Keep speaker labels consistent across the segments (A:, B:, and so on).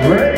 A: Ready,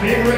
A: favorite